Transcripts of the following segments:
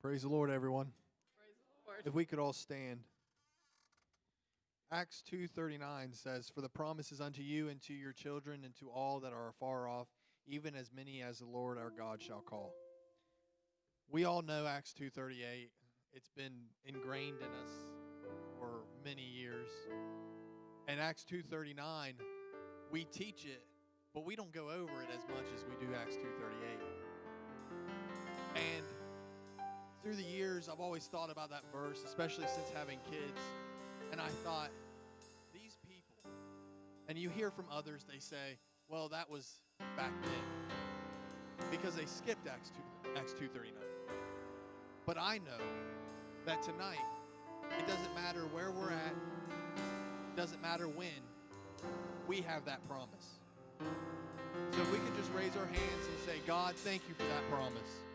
Praise the Lord, everyone. Praise the Lord. If we could all stand. Acts 2:39 says, "For the promise is unto you and to your children and to all that are afar off, even as many as the Lord our God shall call." We all know Acts 2:38. It's been ingrained in us for many years. And Acts 2:39, we teach it, but we don't go over it as much as we do Acts 2:38. And through the years, I've always thought about that verse, especially since having kids. And I thought, these people, and you hear from others, they say, well, that was back then. Because they skipped Acts 2, Acts 239. But I know that tonight, it doesn't matter where we're at, it doesn't matter when, we have that promise. So if we could just raise our hands and say, God, thank you for that promise.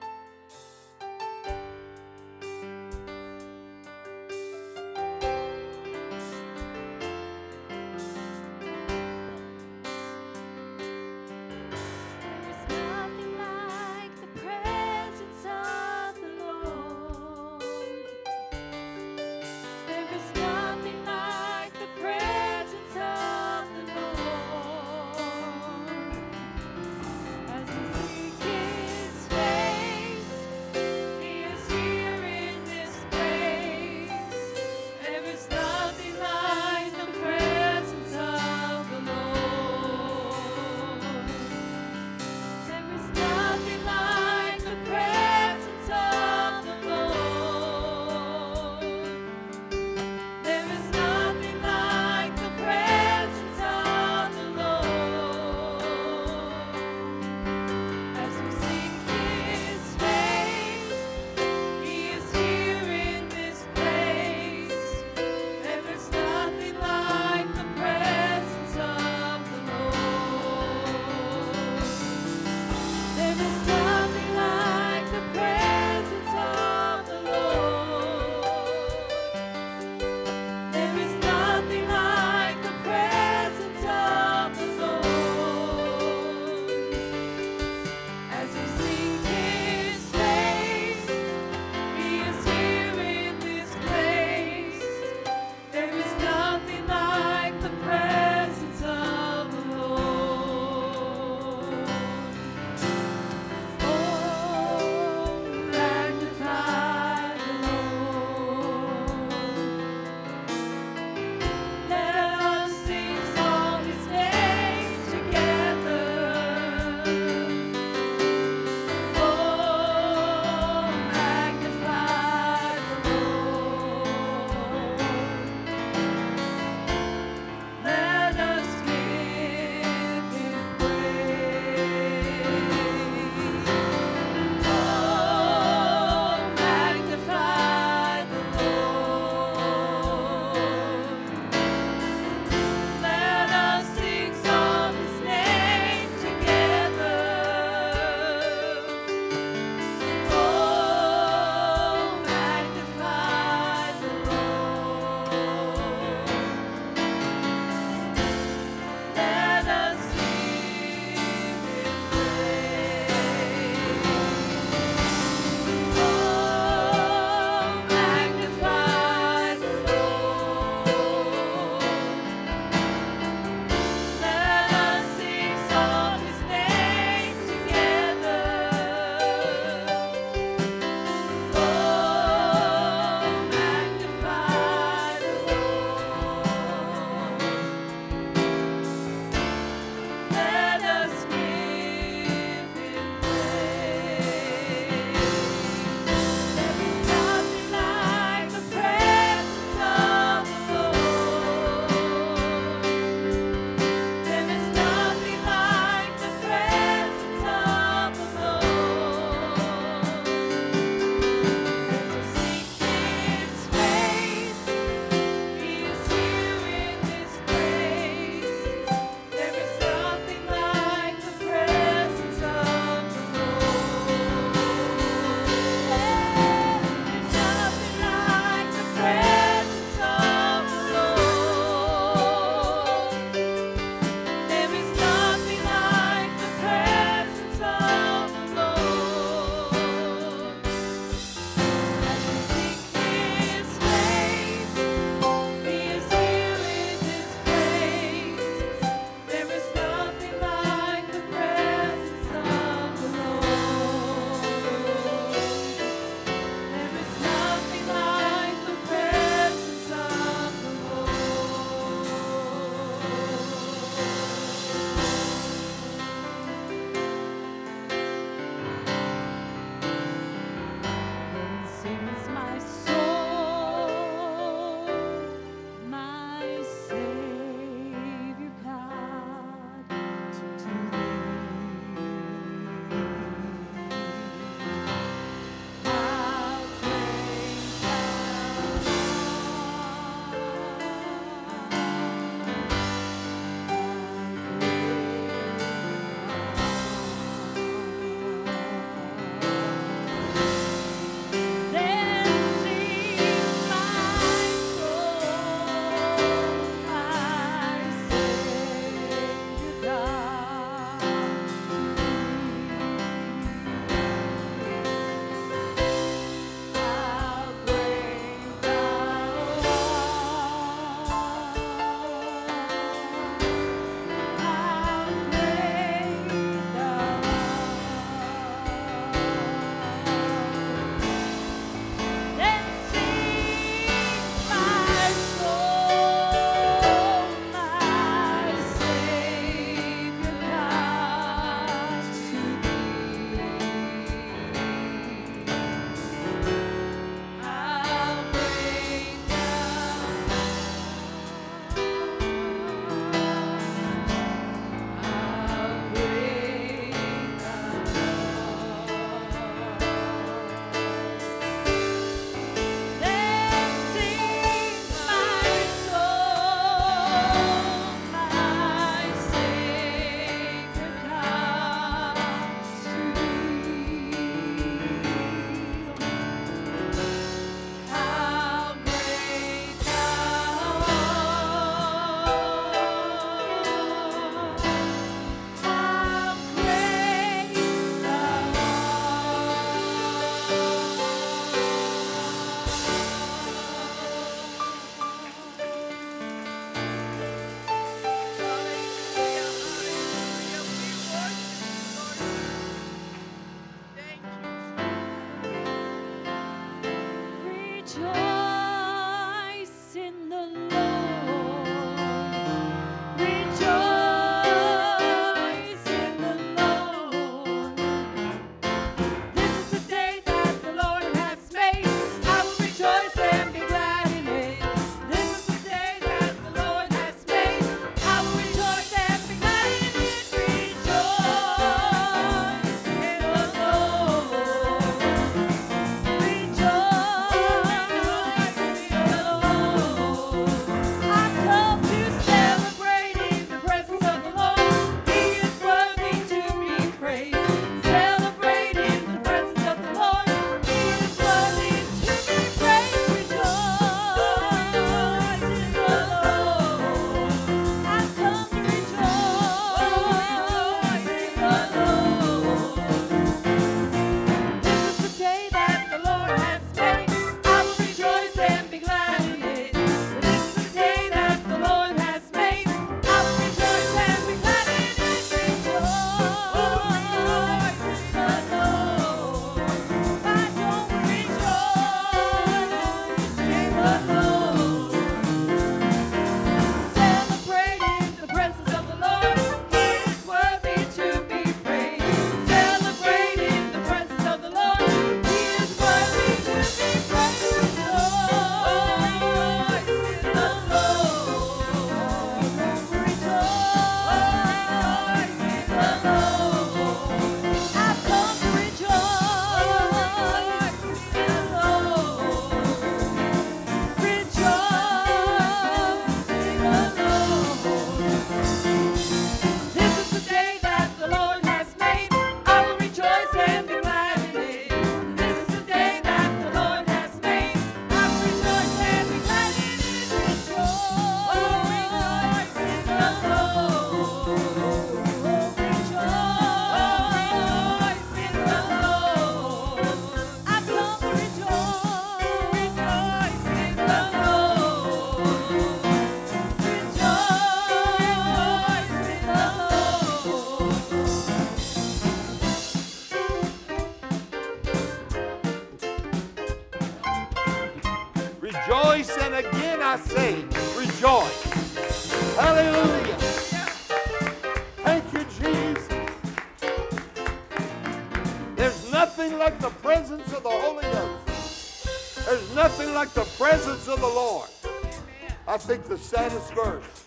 Saddest verse,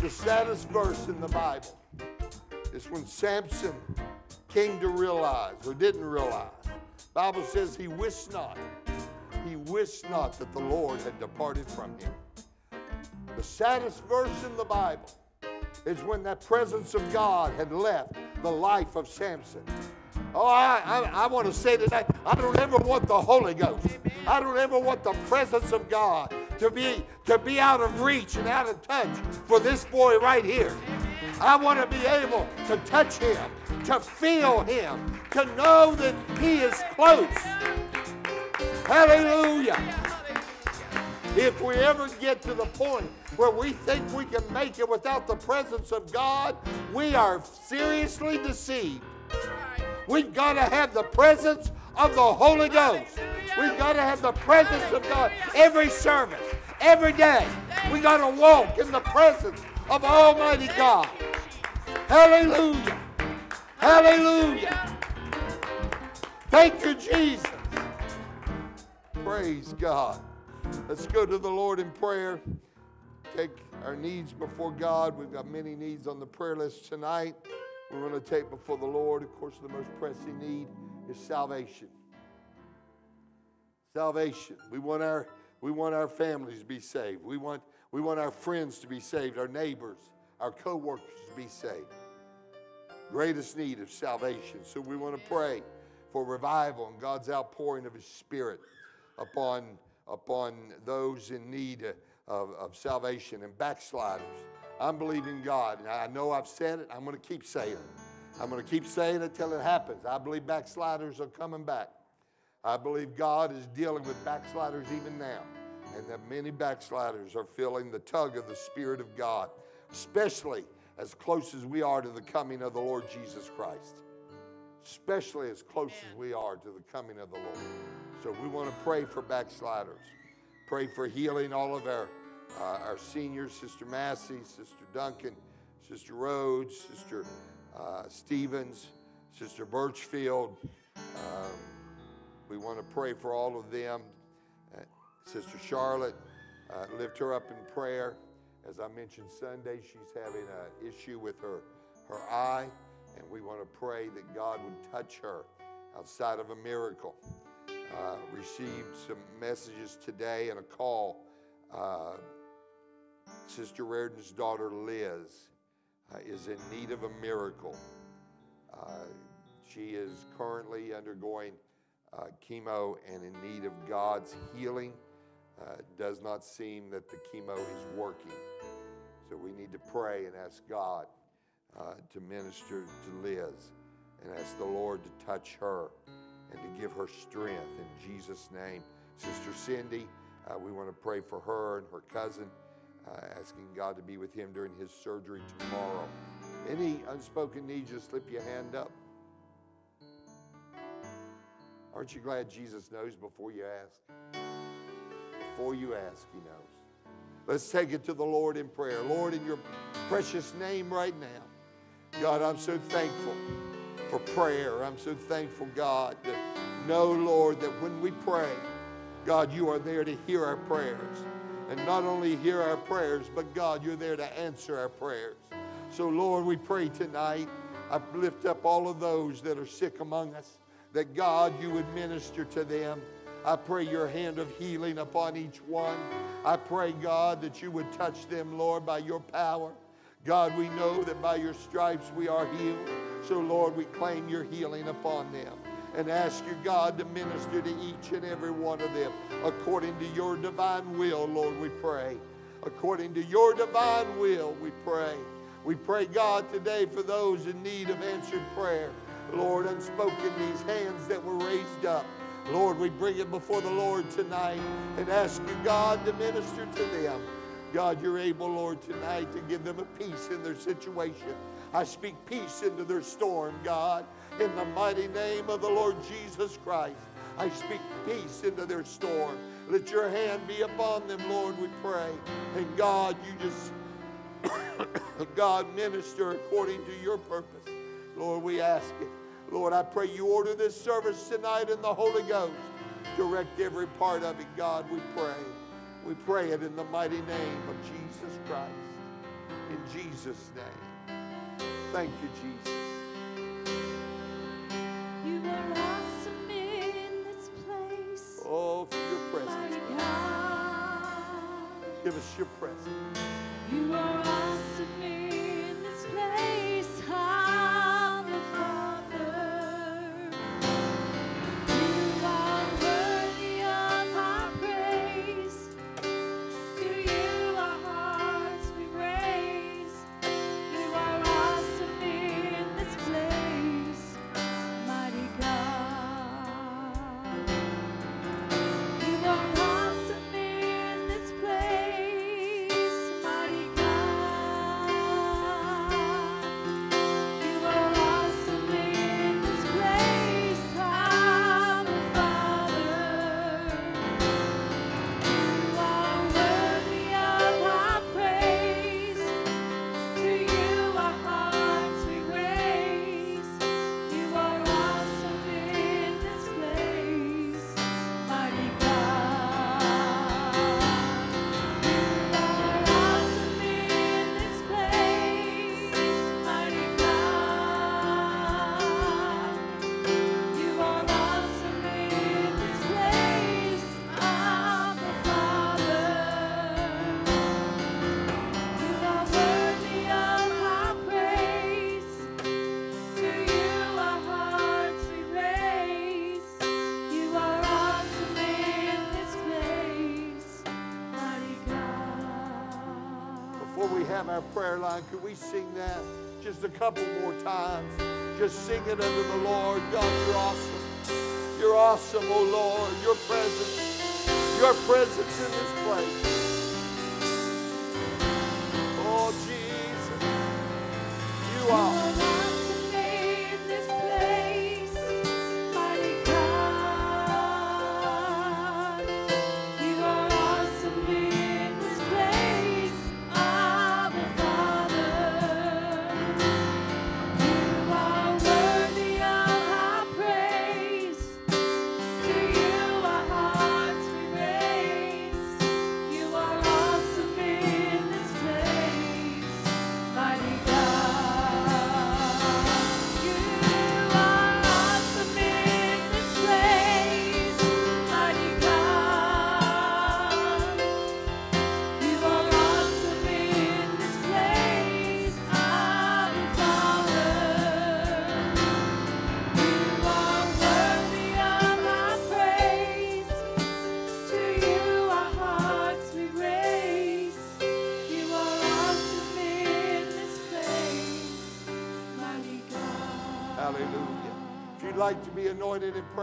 the saddest verse in the Bible is when Samson came to realize or didn't realize. Bible says he wished not. He wished not that the Lord had departed from him. The saddest verse in the Bible is when that presence of God had left the life of Samson. Oh, I, I, I want to say tonight, I don't ever want the Holy Ghost. I don't ever want the presence of God to be to be out of reach and out of touch for this boy right here. I want to be able to touch him, to feel him, to know that he is close. Hallelujah. If we ever get to the point where we think we can make it without the presence of God, we are seriously deceived. We've got to have the presence of the Holy Ghost. We've got to have the presence of God every service, every day. We got to walk in the presence of Almighty God. Hallelujah. Hallelujah. Thank you, Jesus. Praise God. Let's go to the Lord in prayer. Take our needs before God. We've got many needs on the prayer list tonight. We're going to take before the Lord. Of course, the most pressing need is salvation. Salvation. We want our we want our families to be saved. We want we want our friends to be saved, our neighbors, our co-workers to be saved. Greatest need of salvation. So we want to pray for revival and God's outpouring of his spirit upon upon those in need of, of salvation and backsliders. I'm believing God. And I know I've said it. I'm going to keep saying it. I'm going to keep saying it till it happens. I believe backsliders are coming back. I believe God is dealing with backsliders even now. And that many backsliders are feeling the tug of the Spirit of God, especially as close as we are to the coming of the Lord Jesus Christ. Especially as close as we are to the coming of the Lord. So we want to pray for backsliders. Pray for healing all of our, uh, our seniors, Sister Massey, Sister Duncan, Sister Rhodes, Sister uh, Stevens, Sister Birchfield. Um, we want to pray for all of them. Uh, Sister Charlotte, uh, lift her up in prayer. As I mentioned Sunday, she's having an issue with her, her eye, and we want to pray that God would touch her outside of a miracle. Uh, received some messages today and a call. Uh, Sister Reardon's daughter Liz uh, is in need of a miracle. Uh, she is currently undergoing uh, chemo and in need of God's healing. Uh, does not seem that the chemo is working. So we need to pray and ask God to minister to Liz and ask the Lord to touch her and to give her strength in Jesus' name. Sister Cindy, uh, we want to pray for her and her cousin, uh, asking God to be with him during his surgery tomorrow. Any unspoken needs, just slip your hand up. Aren't you glad Jesus knows before you ask? Before you ask, He knows. Let's take it to the Lord in prayer. Lord, in your precious name right now, God, I'm so thankful for prayer. I'm so thankful, God, that know, Lord, that when we pray, God, you are there to hear our prayers. And not only hear our prayers, but God, you're there to answer our prayers. So, Lord, we pray tonight. I lift up all of those that are sick among us, that God, you would minister to them. I pray your hand of healing upon each one. I pray, God, that you would touch them, Lord, by your power. God, we know that by your stripes we are healed. So, Lord, we claim your healing upon them and ask you, God, to minister to each and every one of them according to your divine will, Lord, we pray. According to your divine will, we pray. We pray, God, today for those in need of answered prayer. Lord, unspoken, these hands that were raised up. Lord, we bring it before the Lord tonight and ask you, God, to minister to them. God, you're able, Lord, tonight to give them a peace in their situation. I speak peace into their storm, God, in the mighty name of the Lord Jesus Christ, I speak peace into their storm. Let your hand be upon them, Lord, we pray. And God, you just, God, minister according to your purpose. Lord, we ask it. Lord, I pray you order this service tonight in the Holy Ghost. Direct every part of it, God, we pray. We pray it in the mighty name of Jesus Christ. In Jesus' name. Thank you, Jesus. Give us your presence. prayer line. Could we sing that just a couple more times? Just sing it unto the Lord. God, you're awesome. You're awesome, O oh Lord. Your presence, your presence in this place.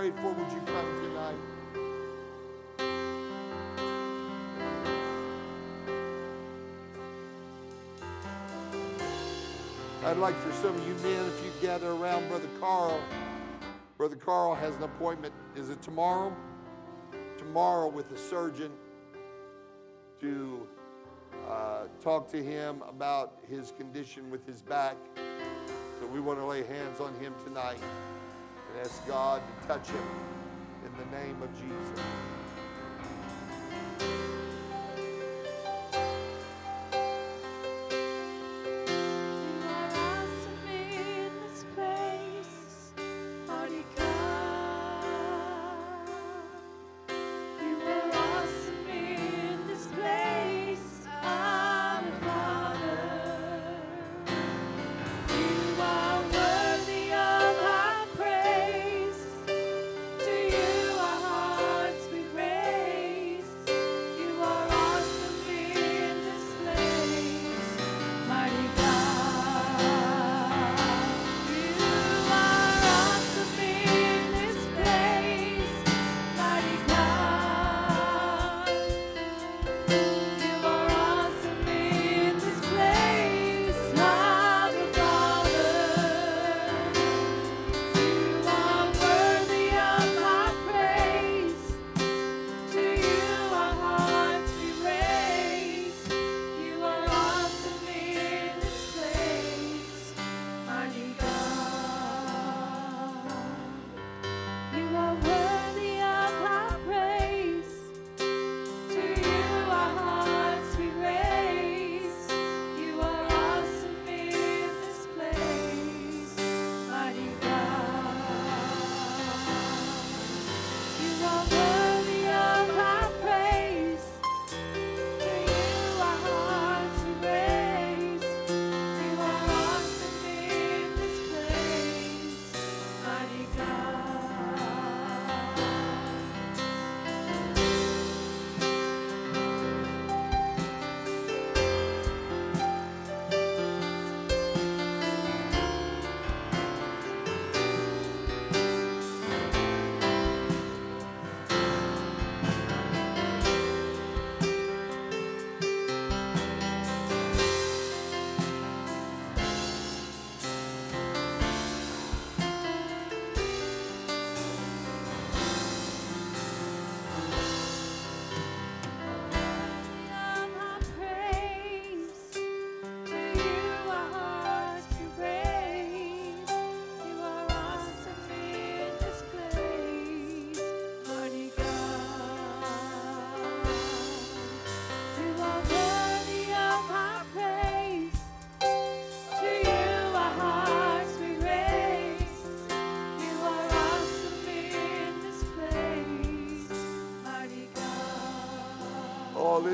prayed for, would you come tonight? I'd like for some of you men, if you gather around Brother Carl. Brother Carl has an appointment. Is it tomorrow? Tomorrow with the surgeon to uh, talk to him about his condition with his back. So we want to lay hands on him tonight and ask God to touch him in the name of Jesus.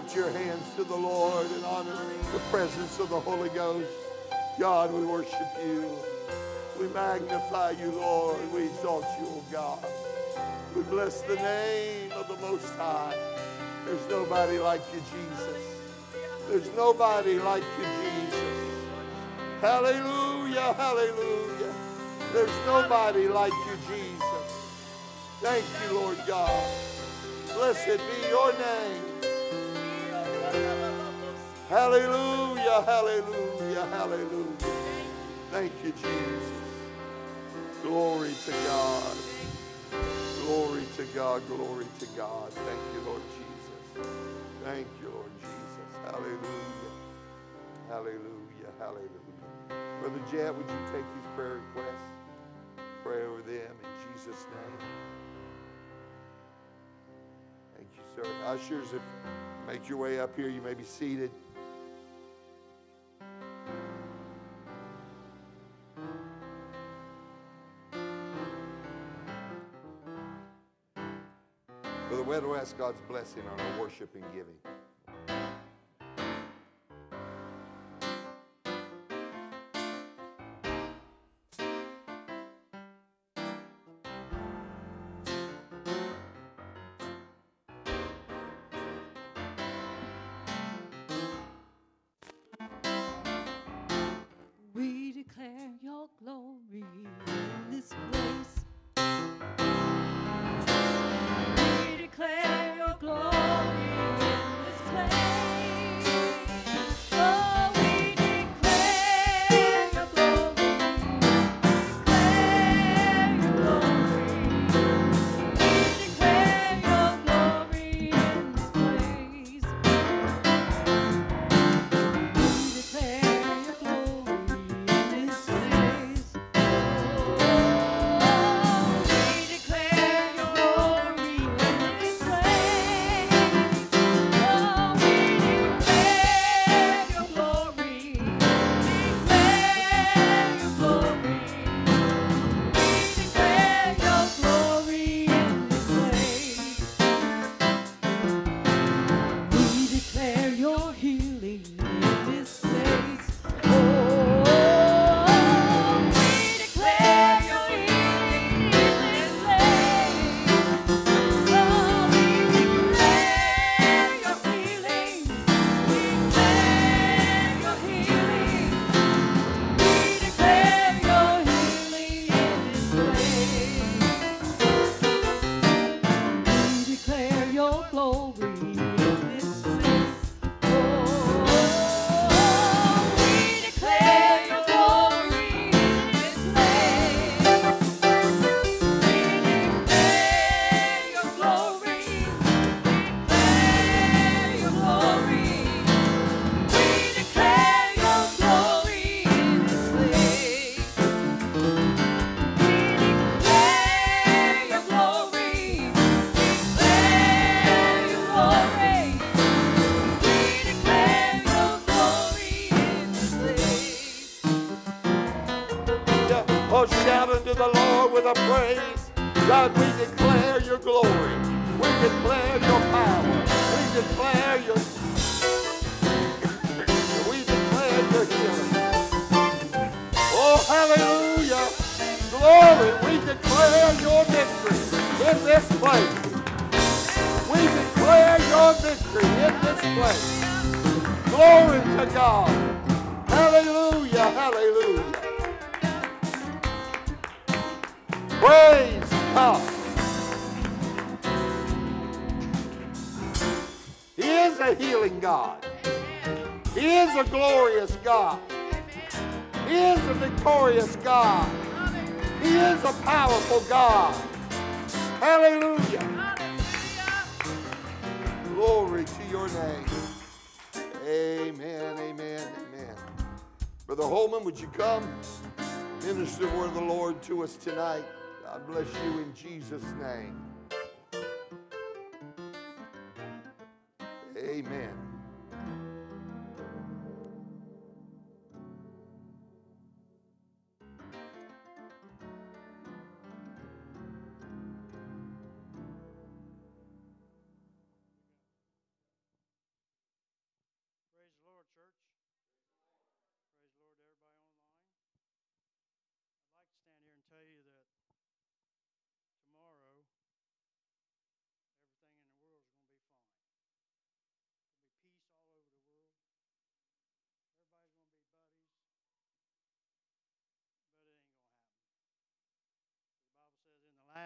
Lift your hands to the Lord and honor the presence of the Holy Ghost. God, we worship you. We magnify you, Lord. We exalt you, oh God. We bless the name of the Most High. There's nobody like you, Jesus. There's nobody like you, Jesus. Hallelujah, hallelujah. There's nobody like you, Jesus. Thank you, Lord God. Blessed be your name. Hallelujah, hallelujah, hallelujah. Thank you, Jesus. Glory to God. Glory to God, glory to God. Thank you, Lord Jesus. Thank you, Lord Jesus. Hallelujah. Hallelujah, hallelujah. Brother Jet, would you take these prayer requests? Pray over them in Jesus' name. Thank you, sir. Ushers, if make your way up here, you may be seated. Ask God's blessing on our worship and giving. Brother Holman, would you come? Minister the word of the Lord to us tonight. God bless you in Jesus' name.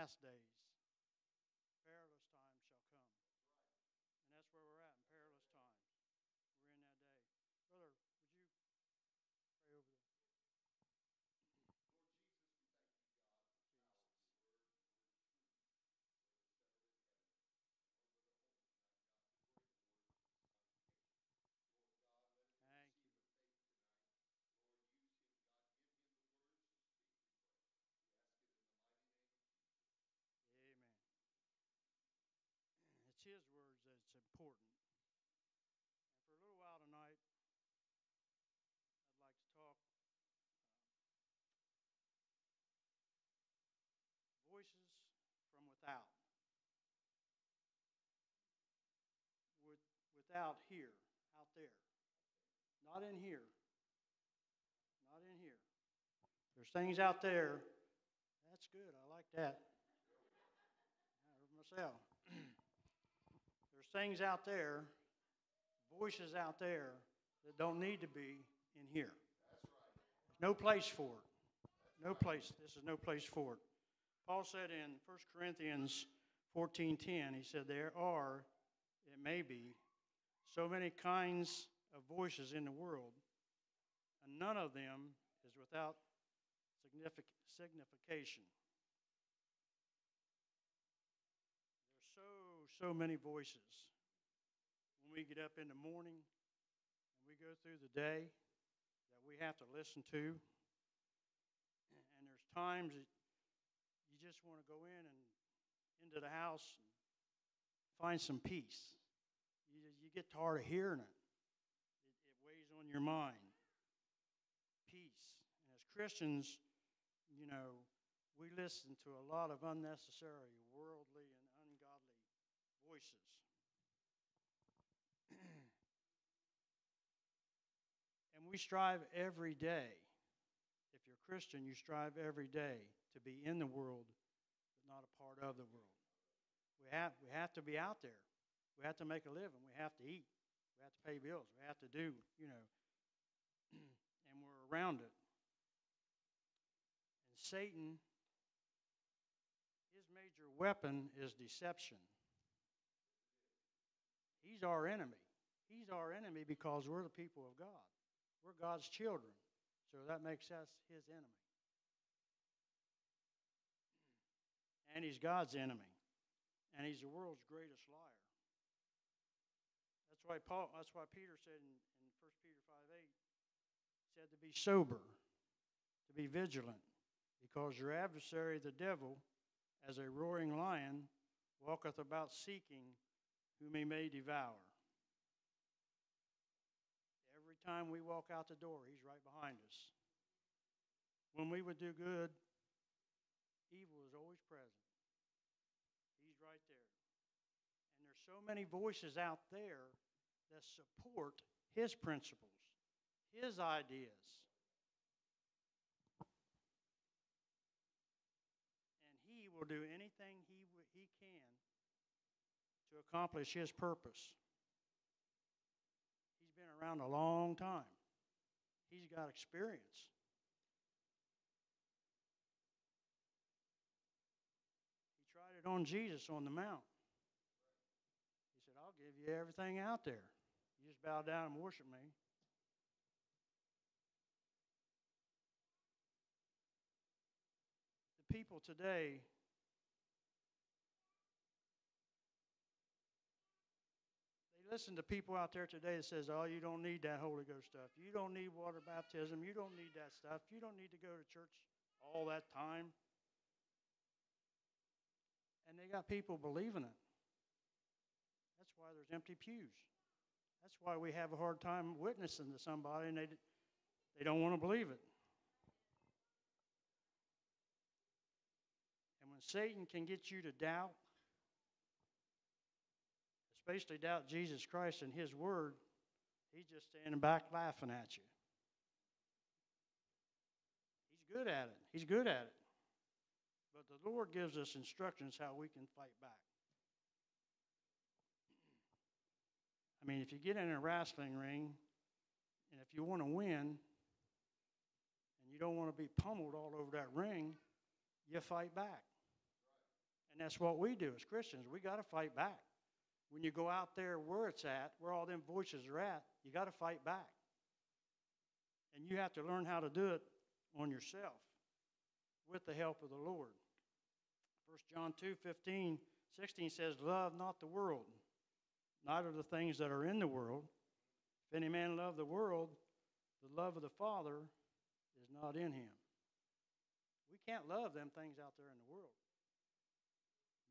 Last days, perilous times shall come. And that's where we're at in perilous times. We're in that day. Brother, would you pray over the Lord Jesus, we thank you, God, for the power of your word, for its truth. Lord, it's settled in heaven. And Lord, Brother Holman tonight, God, to bring the word to this congregation. Lord God, let it Thank receive of faith tonight. Lord, use him, God. Give him the words to speak, we pray. We ask it in the mighty name of Jesus. Amen. It's his words that's important. And for a little while tonight, I'd like to talk uh, voices from without. With, without here, out there. Not in here. Not in here. There's things out there. That's good. I like that. I heard myself. There's things out there, voices out there that don't need to be in here. There's no place for it. No place. This is no place for it. Paul said in 1 Corinthians 14:10, he said, There are, it may be, so many kinds of voices in the world, and none of them is without signific- signification. There's so, so many voices. When we get up in the morning and we go through the day that we have to listen to, and there's times that just want to go in and into the house and find some peace. You, you get tired of hearing it. it. It weighs on your mind. Peace. And as Christians, you know, we listen to a lot of unnecessary, worldly, and ungodly voices. and we strive every day. If you're Christian, you strive every day to be in the world, but not a part of the world. We have, we have to be out there. We have to make a living. We have to eat. We have to pay bills. We have to do, you know, and we're around it. And Satan, his major weapon is deception. He's our enemy. He's our enemy because we're the people of God. We're God's children. So that makes us his enemy. And he's God's enemy. And he's the world's greatest liar. That's why Paul that's why Peter said in, in 1 Peter 5 8, said to be sober, to be vigilant, because your adversary the devil, as a roaring lion, walketh about seeking whom he may devour. Every time we walk out the door, he's right behind us. When we would do good, evil is always present. He's right there. And there's so many voices out there that support his principles, his ideas. And he will do anything he, he can to accomplish his purpose. He's been around a long time. He's got experience. He tried it on Jesus on the Mount. He said, I'll give you everything out there. You just bow down and worship me. The people today They listen to people out there today that says, "Oh, you don't need that Holy Ghost stuff. You don't need water baptism. You don't need that stuff. You don't need to go to church all that time." And they got people believing it. Why there's empty pews. That's why we have a hard time witnessing to somebody and they they don't want to believe it. And when Satan can get you to doubt especially doubt Jesus Christ and His Word, he's just standing back laughing at you. He's good at it. He's good at it. But the Lord gives us instructions how we can fight back. Mean, if you get in a wrestling ring, and if you want to win, and you don't want to be pummeled all over that ring, you fight back. And that's what we do as Christians. We got to fight back. When you go out there where it's at, where all them voices are at, you got to fight back. And you have to learn how to do it on yourself with the help of the Lord. 1 John 2 15, 16 says, Love not the world, neither of the things that are in the world. If any man love the world, the love of the Father is not in him. We can't love them things out there in the world.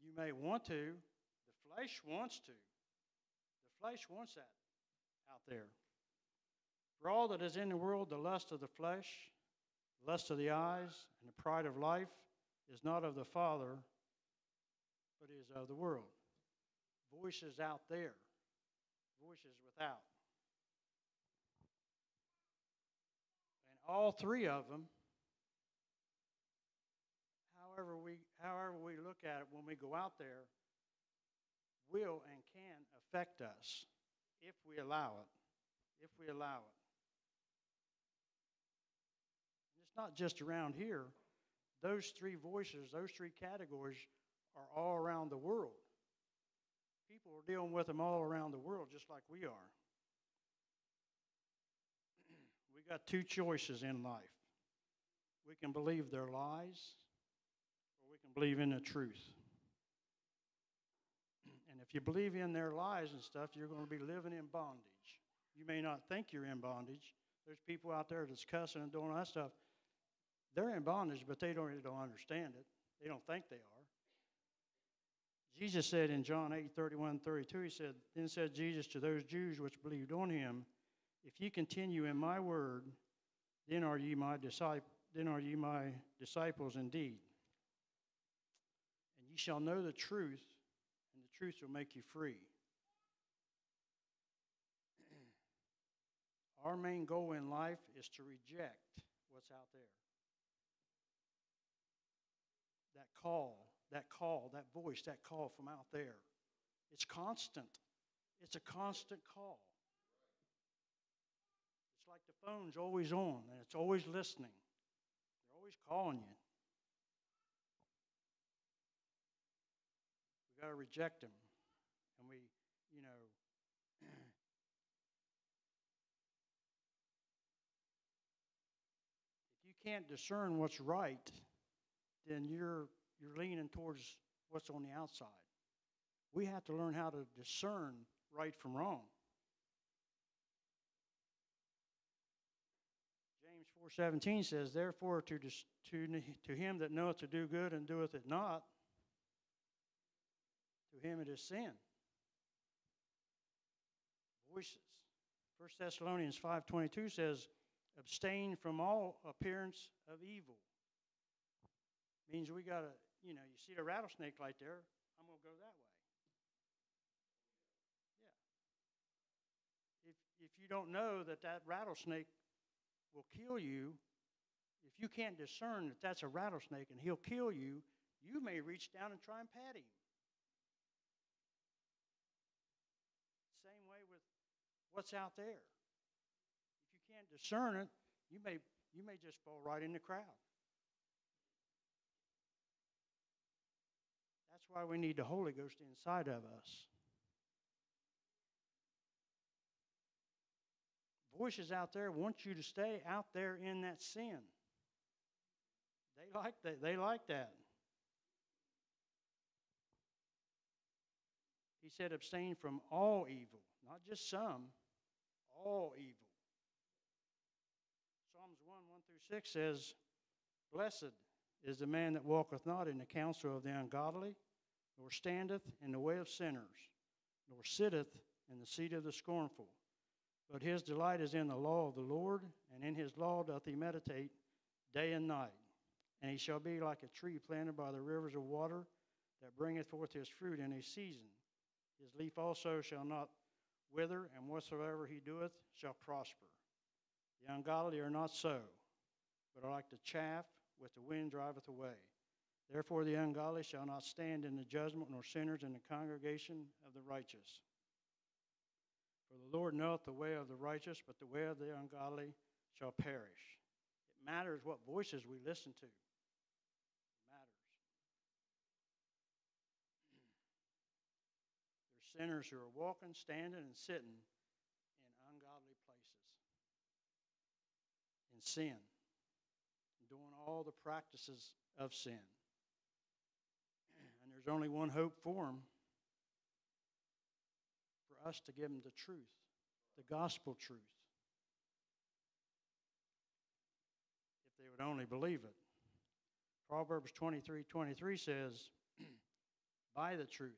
You may want to, the flesh wants to. The flesh wants that out there. For all that is in the world, the lust of the flesh, the lust of the eyes, and the pride of life is not of the Father, but is of the world. Voices out there, voices without. And all three of them, however we, however we look at it when we go out there, will and can affect us if we allow it. If we allow it. And it's not just around here. Those three voices, those three categories are all around the world. People are dealing with them all around the world, just like we are. we got two choices in life. We can believe their lies, or we can believe in the truth. And if you believe in their lies and stuff, you're going to be living in bondage. You may not think you're in bondage. There's people out there that's cussing and doing all that stuff. They're in bondage, but they don't really don't understand it. They don't think they are. Jesus said in John 8, 31, 32, he said, Then said Jesus to those Jews which believed on him, If ye continue in my word, then are ye my disciple, then are ye my disciples indeed. And ye shall know the truth, and the truth will make you free. Our main goal in life is to reject what's out there. That call, that call, that voice, that call from out there. It's constant. It's a constant call. It's like the phone's always on and it's always listening. They're always calling you. We got to reject them. And we, you know, if you can't discern what's right, then you're you're leaning towards what's on the outside. We have to learn how to discern right from wrong. James 4:17 says, "Therefore to, to to him that knoweth to do good and doeth it not, to him it is sin." Voices. 1 Thessalonians 5:22 says, "Abstain from all appearance of evil." Means we got to, you know, you see a rattlesnake right there, I'm going to go that way. Yeah. If, if you don't know that that rattlesnake will kill you, if you can't discern that that's a rattlesnake and he'll kill you, you may reach down and try and pat him. Same way with what's out there. If you can't discern it, you may, you may just fall right in the crowd. Why we need the Holy Ghost inside of us. Voices out there want you to stay out there in that sin. They like that. They like that. He said, abstain from all evil, not just some, all evil. Psalms 1 1 through 6 says, Blessed is the man that walketh not in the counsel of the ungodly, nor standeth in the way of sinners, nor sitteth in the seat of the scornful. But his delight is in the law of the Lord, and in his law doth he meditate day and night. And he shall be like a tree planted by the rivers of water that bringeth forth his fruit in his season. His leaf also shall not wither, and whatsoever he doeth shall prosper. The ungodly are not so, but are like the chaff which the wind driveth away. Therefore, the ungodly shall not stand in the judgment, nor sinners in the congregation of the righteous. For the Lord knoweth the way of the righteous, but the way of the ungodly shall perish. It matters what voices we listen to. It matters. There's sinners who are walking, standing, and sitting in ungodly places, in sin, doing all the practices of sin. There's only one hope for them for us to give them the truth, the gospel truth. If they would only believe it. Proverbs 23 23 says, Buy the truth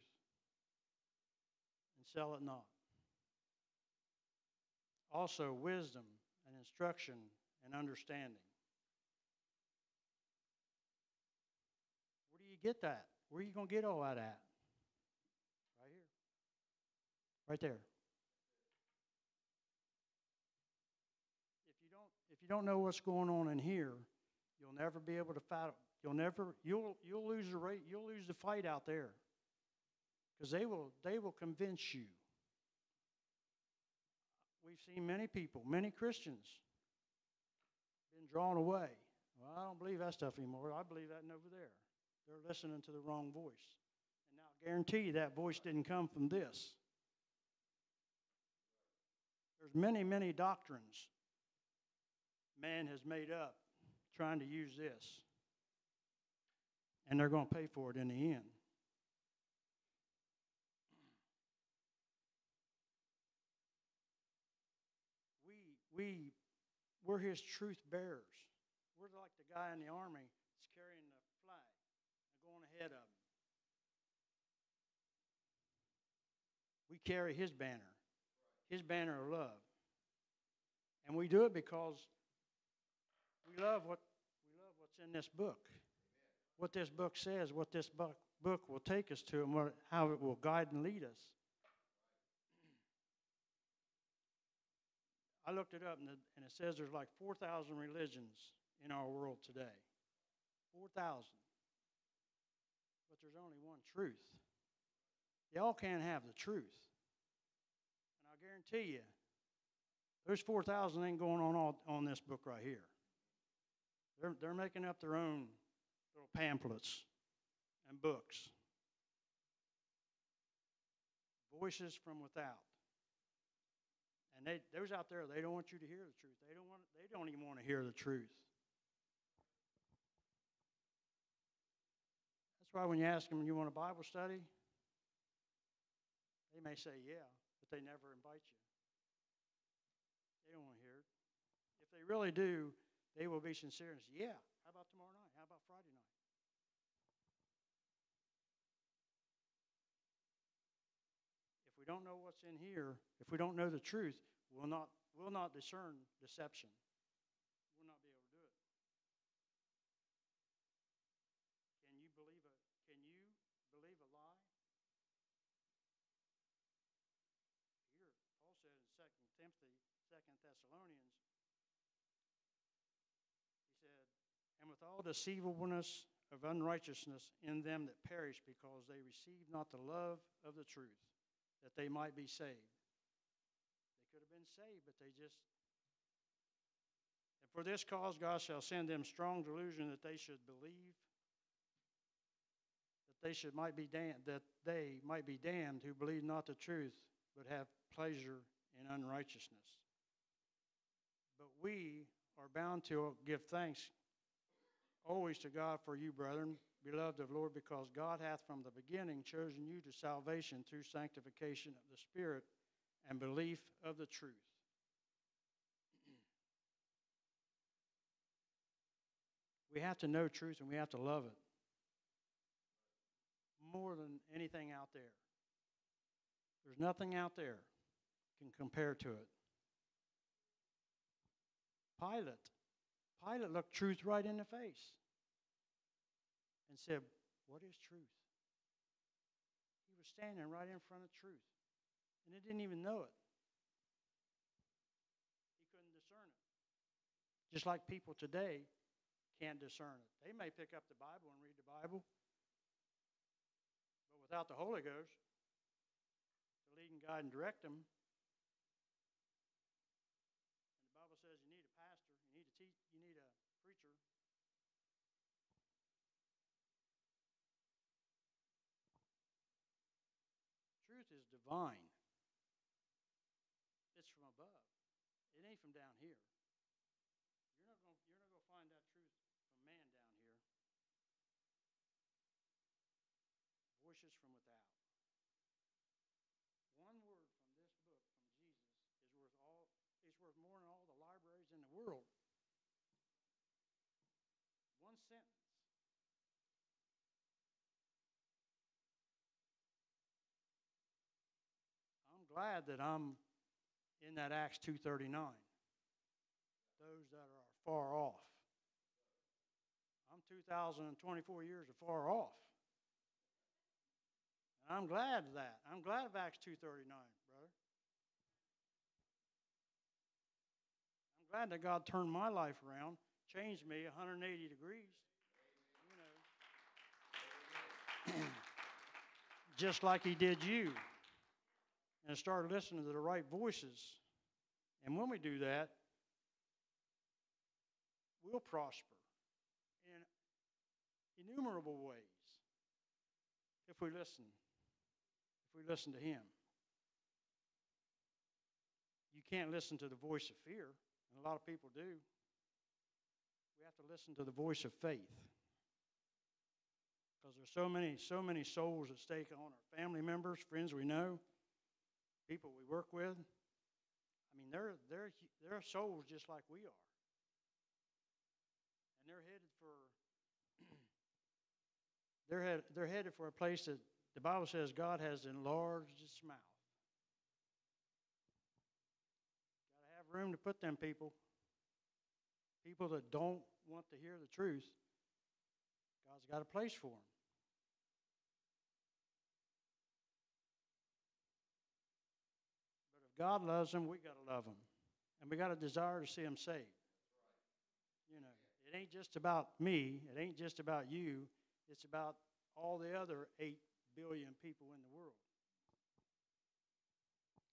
and sell it not. Also, wisdom and instruction and understanding. Where do you get that? Where are you going to get all that at? Right here. Right there. If you don't if you don't know what's going on in here, you'll never be able to fight. You'll never you'll you'll lose the rate. You'll lose the fight out there. Because they will they will convince you. We've seen many people, many Christians, been drawn away. Well, I don't believe that stuff anymore. I believe that over there. They're listening to the wrong voice. And now I guarantee you that voice didn't come from this. There's many, many doctrines man has made up trying to use this. And they're going to pay for it in the end. We, we, we're his truth bearers. We're like the guy in the army that's carrying the flag and going ahead of. We carry his banner, his banner of love. And we do it because we love what we love what's in this book. What this book says, what this book, book will take us to, and what, how it will guide and lead us. I looked it up, and it, and it says there's like 4,000 religions in our world today. 4,000. But there's only one truth. Y'all can't have the truth. And I guarantee you, those 4,000 ain't going on all, on this book right here. They're, they're making up their own little pamphlets and books. Voices from without. And they, those out there, they don't want you to hear the truth. They don't, want, they don't even want to hear the truth. That's why when you ask them, you want a Bible study? They may say, yeah, but they never invite you. They don't want to hear it. If they really do, they will be sincere and say, yeah, how about tomorrow night? How about Friday night? If we don't know what's in here, if we don't know the truth, we'll not, we'll not discern deception. We'll not be able to do it. Can you believe a, can you believe a lie? Here, Paul said in 2 Timothy, 2 Thessalonians, he said, and with deceivableness of unrighteousness in them that perish, because they receive not the love of the truth, that they might be saved. They could have been saved, but they just. And for this cause, God shall send them strong delusion that they should believe, that they should might be damned, that they might be damned who believe not the truth, but have pleasure in unrighteousness. But we are bound to give thanks always to God for you, brethren, beloved of Lord, because God hath from the beginning chosen you to salvation through sanctification of the Spirit and belief of the truth. we have to know truth and we have to love it more than anything out there. There's nothing out there can compare to it. Pilate. Pilate looked truth right in the face and said, What is truth? He was standing right in front of truth, and he didn't even know it. He couldn't discern it. Just like people today can't discern it. They may pick up the Bible and read the Bible, but without the Holy Ghost to lead and guide and direct them, and the Bible says you need a pastor, you need a teach, you need a preacher. Truth is divine. It's from above. It ain't from down here. You're not going. You're not going to find that truth from man down here. Voices from without. One word from this book from Jesus is worth all. It's worth more than all the libraries in the world. One sentence. Glad that I'm in that Acts 239. Those that are far off. I'm 2,024 years far off. And I'm glad of that. I'm glad of Acts 239, brother. I'm glad that God turned my life around, changed me 180 degrees. You know. Just like he did you and start listening to the right voices. And when we do that, we'll prosper in innumerable ways if we listen. If we listen to Him. You can't listen to the voice of fear, and a lot of people do. We have to listen to the voice of faith. Because there's so many, so many souls at stake on our family members, friends we know people we work with. I mean, they're, they're, they're souls just like we are. And they're headed for they're, head, they're headed for a place that the Bible says God has enlarged its mouth. Got to have room to put them people. People that don't want to hear the truth. God's got a place for them. God loves them, we got to love them. And we got a desire to see them saved. You know, it ain't just about me, it ain't just about you, it's about all the other 8 billion people in the world.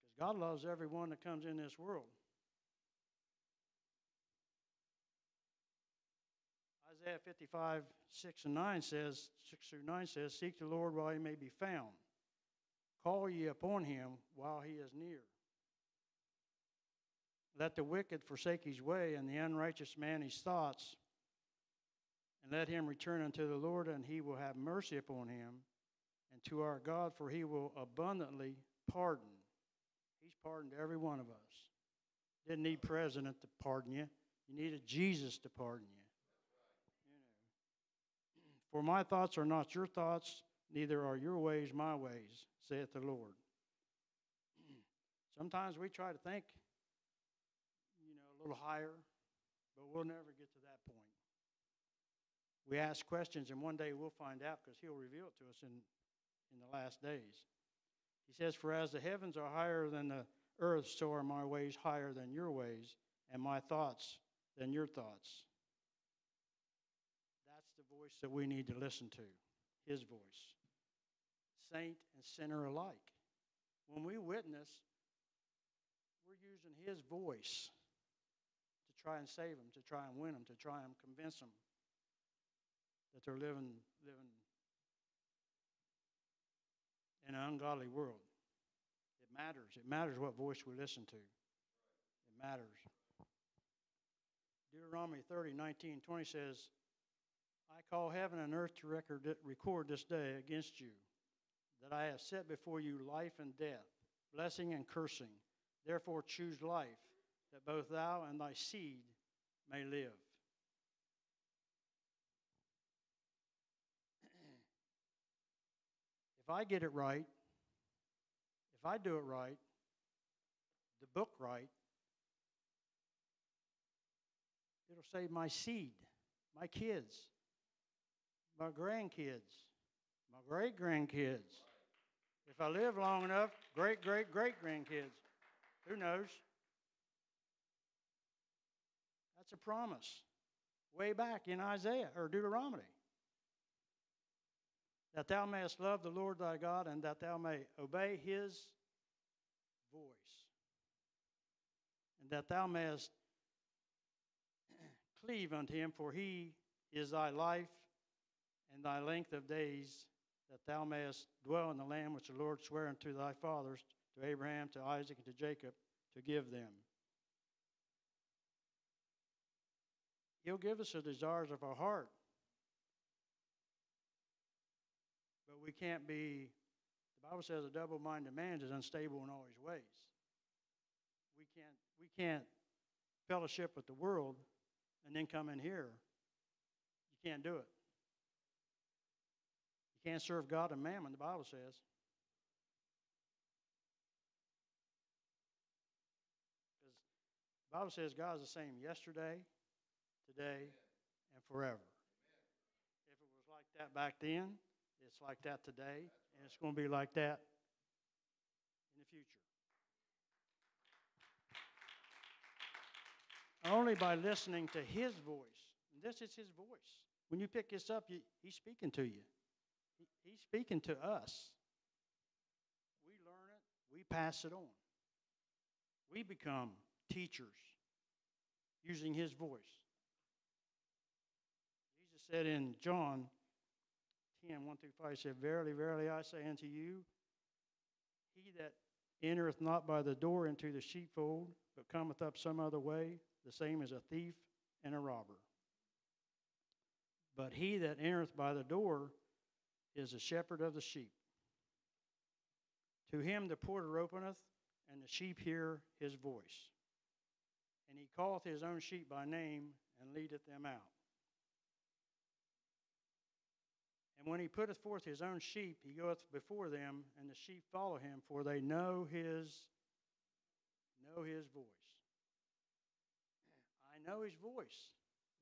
Because God loves everyone that comes in this world. Isaiah 55, 6 and 9 says, 6 through 9 says, Seek the Lord while he may be found. Call ye upon him while he is near. Let the wicked forsake his way, and the unrighteous man his thoughts. And let him return unto the Lord, and he will have mercy upon him, and to our God, for he will abundantly pardon. He's pardoned every one of us. Didn't need president to pardon you. You needed Jesus to pardon you. you know. For my thoughts are not your thoughts, neither are your ways my ways, saith the Lord. Sometimes we try to think a little higher, but we'll never get to that point. We ask questions, and one day we'll find out because He'll reveal it to us in, in the last days. He says, For as the heavens are higher than the earth, so are my ways higher than your ways, and my thoughts than your thoughts. That's the voice that we need to listen to, His voice. Saint and sinner alike. When we witness, we're using His voice try and save them, to try and win them, to try and convince them that they're living, living in an ungodly world. It matters. It matters what voice we listen to. It matters. Deuteronomy 30, 19, 20 says, I call heaven and earth to record, record this day against you, that I have set before you life and death, blessing and cursing. Therefore choose life that both thou and thy seed may live. if I get it right, if I do it right, the book right, it'll save my seed, my kids, my grandkids, my great grandkids. If I live long enough, great great great grandkids. Who knows? That's a promise. way back in Isaiah or Deuteronomy. That thou mayest love the Lord thy God and that thou may obey his voice. And that thou mayest cleave unto him, for he is thy life and thy length of days, that thou mayest dwell in the land which the Lord sware unto thy fathers, to Abraham, to Isaac, and to Jacob, to give them. He'll give us the desires of our heart. But we can't be, the Bible says a double minded man is unstable in all his ways. We can't, we can't fellowship with the world and then come in here. You can't do it. You can't serve God and mammon, the Bible says. The Bible says God is the same yesterday, today, and forever. If it was like that back then, it's like that today, and it's going to be like that in the future. Only by listening to His voice. This is His voice. When you pick this up, you, He's speaking to you. He, he's speaking to us. We learn it, we pass it on. We become teachers using His voice. Said in John 10 1 through 5, He said, Verily, verily, I say unto you, he that entereth not by the door into the sheepfold, but cometh up some other way, the same as a thief and a robber. But he that entereth by the door is the shepherd of the sheep. To him the porter openeth, and the sheep hear his voice. And he calleth his own sheep by name, and leadeth them out. And when he putteth forth his own sheep, he goeth before them, and the sheep follow him, for they know his know his voice. I know his voice.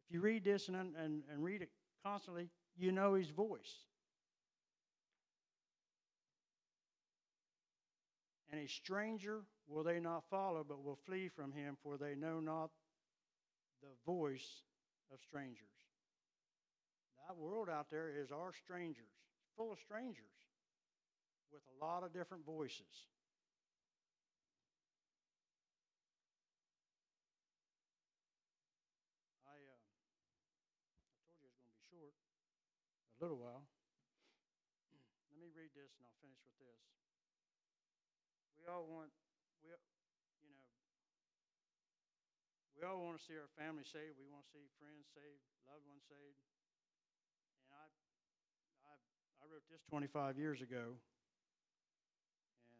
If you read this and, and, and read it constantly, you know his voice. And a stranger will they not follow, but will flee from him, for they know not the voice of strangers. That world out there is our strangers, full of strangers, with a lot of different voices. I, uh, I told you it was going to be short, a little while. Let me read this and I'll finish with this. We all want, we, you know, we all want to see our family saved. We want to see friends saved, loved ones saved. And I, I, I wrote this 25 years ago, in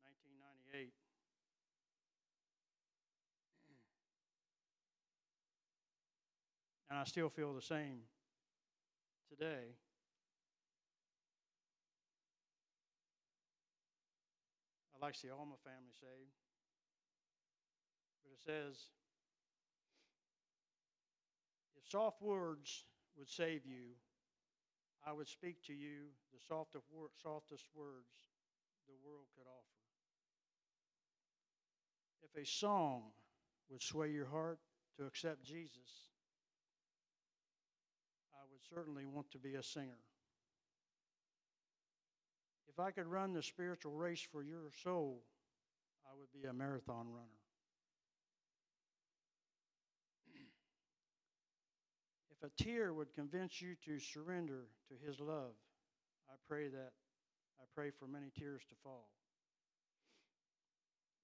1998. And I still feel the same today. I'd like to see all my family saved. But it says, if soft words would save you, I would speak to you the softest, softest words the world could offer. If a song would sway your heart to accept Jesus, I would certainly want to be a singer. If I could run the spiritual race for your soul, I would be a marathon runner. If a tear would convince you to surrender to his love, I pray that I pray for many tears to fall.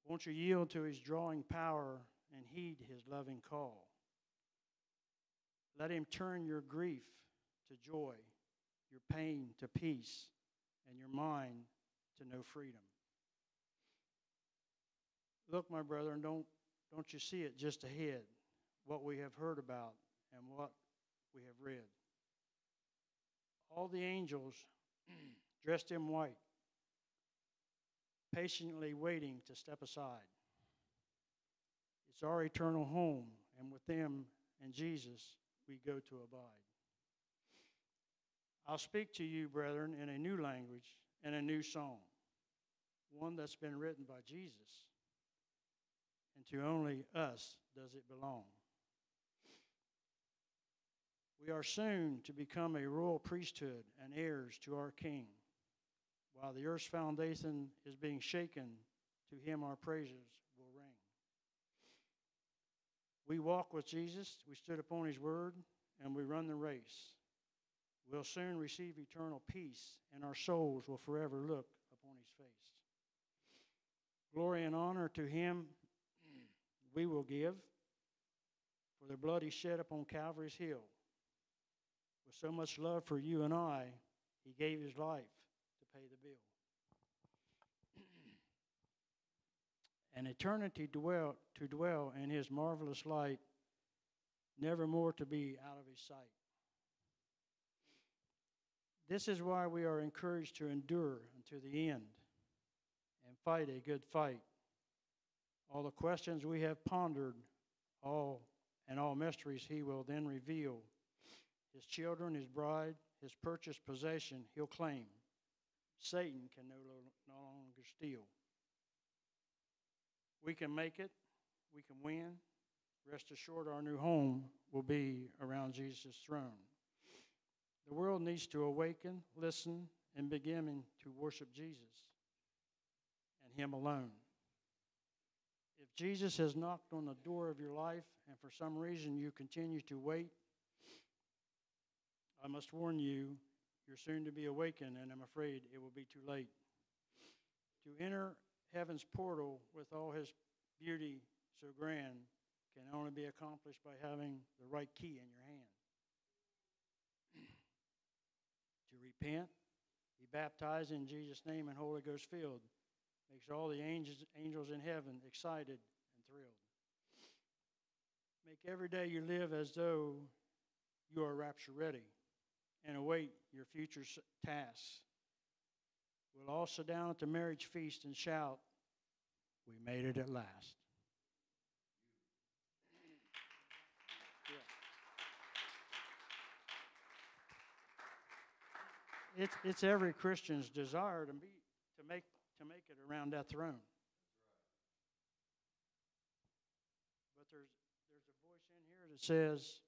Won't you yield to his drawing power and heed his loving call? Let him turn your grief to joy, your pain to peace, and your mind to know freedom. Look, my brethren, don't, don't you see it just ahead, what we have heard about and what we have read? All the angels dressed in white, patiently waiting to step aside. It's our eternal home, and with them and Jesus, we go to abide. I'll speak to you, brethren, in a new language and a new song, one that's been written by Jesus, and to only us does it belong. We are soon to become a royal priesthood and heirs to our King. While the earth's foundation is being shaken, to him our praises will ring. We walk with Jesus, we stood upon his word, and we run the race. We'll soon receive eternal peace, and our souls will forever look upon his face. Glory and honor to him we will give for the blood he shed upon Calvary's hill. So much love for you and I, he gave his life to pay the bill. An eternity dwell, to dwell in his marvelous light, never more to be out of his sight. This is why we are encouraged to endure unto the end and fight a good fight. All the questions we have pondered, all and all mysteries he will then reveal. His children, his bride, his purchased possession, he'll claim. Satan can no, no longer steal. We can make it, we can win. Rest assured, our new home will be around Jesus' throne. The world needs to awaken, listen, and begin to worship Jesus and Him alone. If Jesus has knocked on the door of your life and for some reason you continue to wait, I must warn you, you're soon to be awakened, and I'm afraid it will be too late. To enter heaven's portal with all His beauty so grand can only be accomplished by having the right key in your hand. to repent, be baptized in Jesus' name and Holy Ghost filled makes all the angels, angels in heaven excited and thrilled. Make every day you live as though you are rapture ready and await your future tasks. We'll all sit down at the marriage feast and shout, We made it at last. Yeah. It's, it's every Christian's desire to be to make to make it around that throne. But there's there's a voice in here that says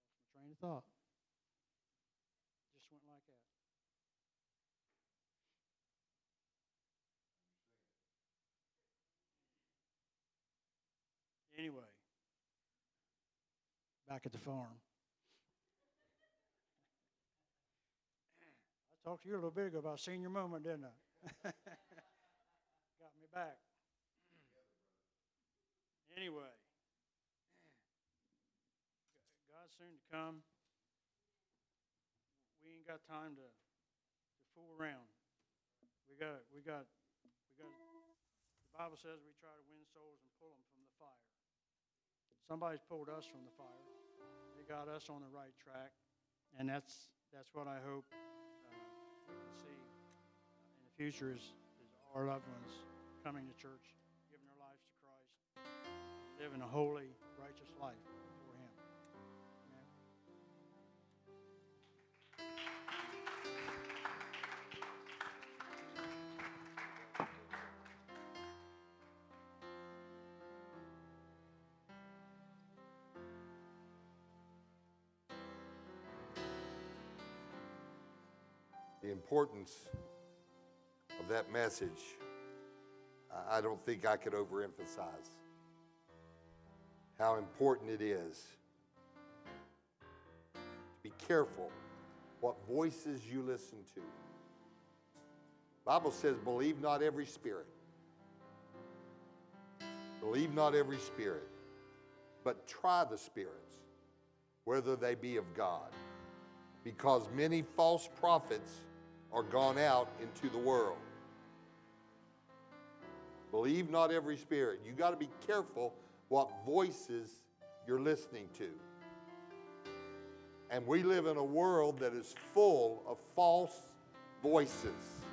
Lost my train of thought. Just went like that. Anyway, back at the farm. I talked to you a little bit ago about senior moment, didn't I? Got me back. Anyway, God's soon to come. Got time to, to fool around. We got, we got, we got. The Bible says we try to win souls and pull them from the fire. Somebody's pulled us from the fire. They got us on the right track, and that's that's what I hope uh, we can see uh, in the future is, is our loved ones coming to church, giving their lives to Christ, living a holy, righteous life The importance of that message, I- I don't think I could overemphasize how important it is to be careful what voices you listen to. Bible says, believe not every spirit. Believe not every spirit, but try the spirits, whether they be of God. Because many false prophets are gone out into the world. Believe not every spirit. You got to be careful what voices you're listening to. And we live in a world that is full of false voices,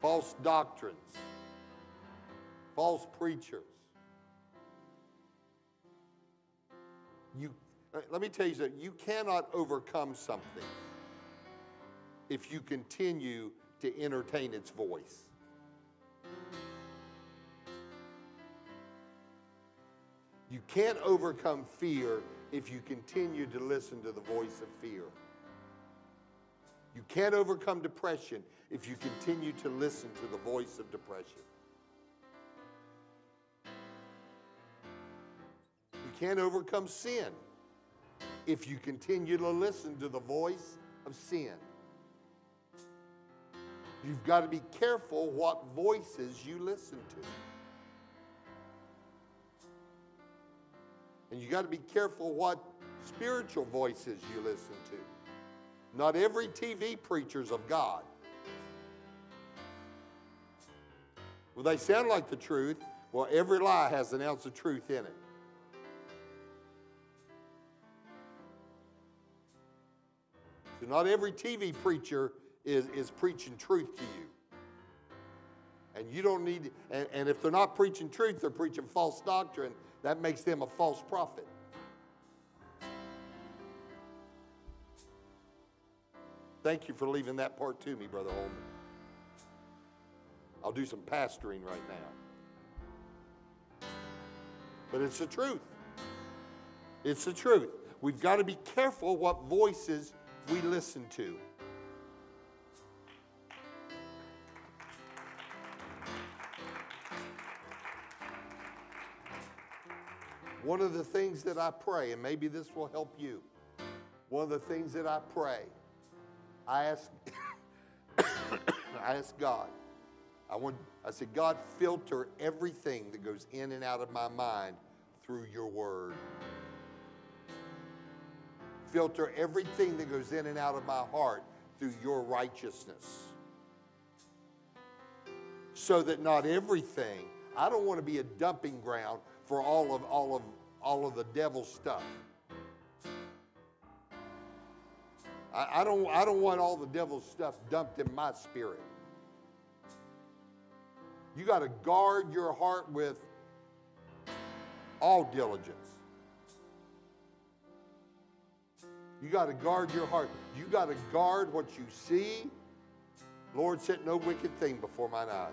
false doctrines, false preachers. You, let me tell you something. You cannot overcome something if you continue to entertain its voice. You can't overcome fear if you continue to listen to the voice of fear. You can't overcome depression if you continue to listen to the voice of depression. You can't overcome sin if you continue to listen to the voice of sin. You've got to be careful what voices you listen to. And you've got to be careful what spiritual voices you listen to. Not every TV preacher's of God. Well, they sound like the truth. Well, every lie has an ounce of truth in it. So, not every TV preacher is, is preaching truth to you. And you don't need, and, and if they're not preaching truth, they're preaching false doctrine. That makes them a false prophet. Thank you for leaving that part to me, Brother Holman. I'll do some pastoring right now. But it's the truth. It's the truth. We've got to be careful what voices we listen to. One of the things that I pray, and maybe this will help you, one of the things that I pray, I ask, I ask God, I want, I said, God, filter everything that goes in and out of my mind through your word. Filter everything that goes in and out of my heart through your righteousness. So that not everything, I don't want to be a dumping ground for all of all of all of the devil's stuff. I, I don't I don't want all the devil's stuff dumped in my spirit. You got to guard your heart with all diligence. You got to guard your heart. You got to guard what you see. Lord, set no wicked thing before mine eyes.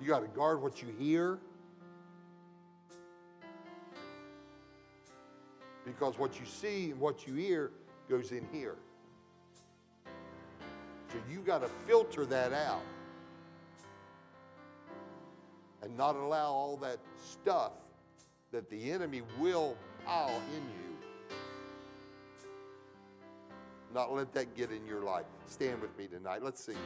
You got to guard what you hear. Because what you see and what you hear goes in here. So you got to filter that out and not allow all that stuff that the enemy will pile in you. Not let that get in your life. Stand with me tonight. Let's sing.